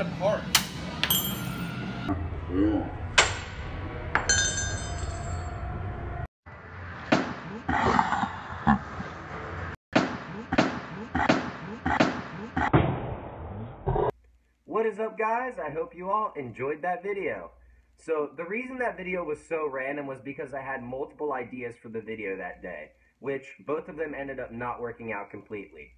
apart. What is up guys? I hope you all enjoyed that video. So the reason that video was so random was because I had multiple ideas for the video that day, which both of them ended up not working out completely.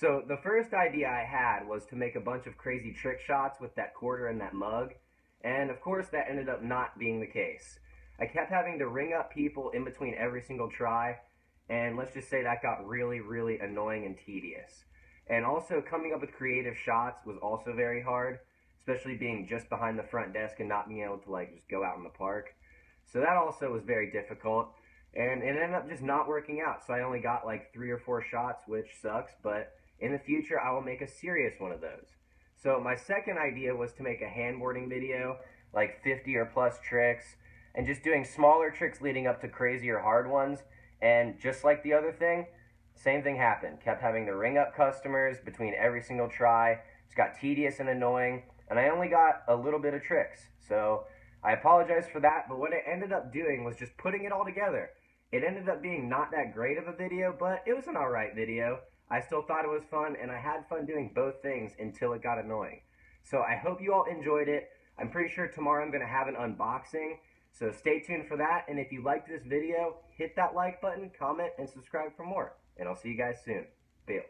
So the first idea I had was to make a bunch of crazy trick shots with that quarter and that mug, and of course that ended up not being the case. I kept having to ring up people in between every single try, and let's just say that got really, really annoying and tedious. And also coming up with creative shots was also very hard, especially being just behind the front desk and not being able to like just go out in the park. So that also was very difficult. And it ended up just not working out. So I only got like three or four shots, which sucks, but in the future I will make a serious one of those. So my second idea was to make a handboarding video, like 50 or plus tricks, and just doing smaller tricks leading up to crazier hard ones. And just like the other thing, same thing happened. Kept having to ring up customers between every single try. Just got tedious and annoying, and I only got a little bit of tricks. So I apologize for that, but what I ended up doing was just putting it all together. It ended up being not that great of a video, but it was an alright video. I still thought it was fun, and I had fun doing both things until it got annoying. So I hope you all enjoyed it. I'm pretty sure tomorrow I'm going to have an unboxing, so stay tuned for that. And if you liked this video, hit that like button, comment, and subscribe for more and I'll see you guys soon. Bill.